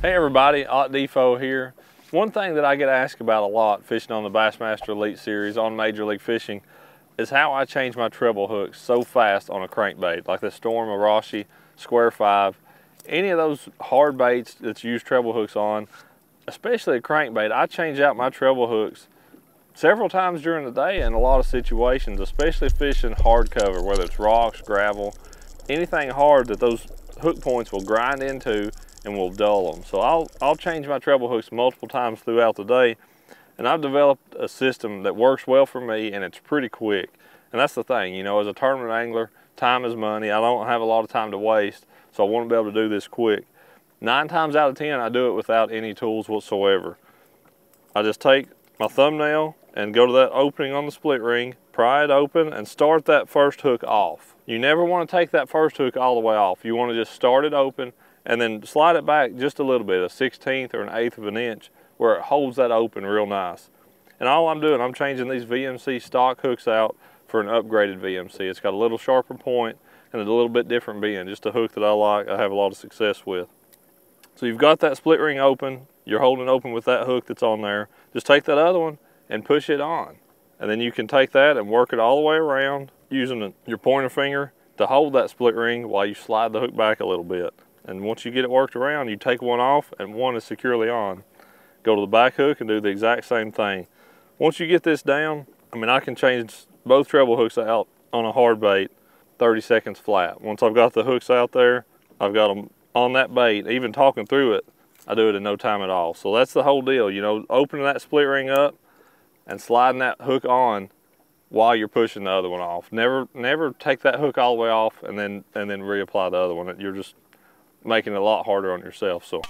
Hey everybody, Ott DeFoe here. One thing that I get asked about a lot fishing on the Bassmaster Elite Series on Major League Fishing is how I change my treble hooks so fast on a crankbait, like the Storm, Arashi, Square 5. Any of those hard baits that you use treble hooks on, especially a crankbait, I change out my treble hooks several times during the day in a lot of situations, especially fishing hard cover, whether it's rocks, gravel, anything hard that those hook points will grind into and will dull them. So I'll, I'll change my treble hooks multiple times throughout the day and I've developed a system that works well for me and it's pretty quick. And that's the thing, you know, as a tournament angler, time is money. I don't have a lot of time to waste, so I want to be able to do this quick. Nine times out of 10, I do it without any tools whatsoever. I just take my thumbnail and go to that opening on the split ring, pry it open and start that first hook off. You never want to take that first hook all the way off. You want to just start it open and then slide it back just a little bit, a 16th or an eighth of an inch, where it holds that open real nice. And all I'm doing, I'm changing these VMC stock hooks out for an upgraded VMC. It's got a little sharper point and a little bit different bend, just a hook that I like, I have a lot of success with. So you've got that split ring open, you're holding open with that hook that's on there. Just take that other one and push it on. And then you can take that and work it all the way around using your pointer finger to hold that split ring while you slide the hook back a little bit. And once you get it worked around, you take one off and one is securely on. Go to the back hook and do the exact same thing. Once you get this down, I mean, I can change both treble hooks out on a hard bait 30 seconds flat. Once I've got the hooks out there, I've got them on that bait, even talking through it, I do it in no time at all. So that's the whole deal, you know, opening that split ring up and sliding that hook on while you're pushing the other one off. Never never take that hook all the way off and then and then reapply the other one. You're just making it a lot harder on yourself. So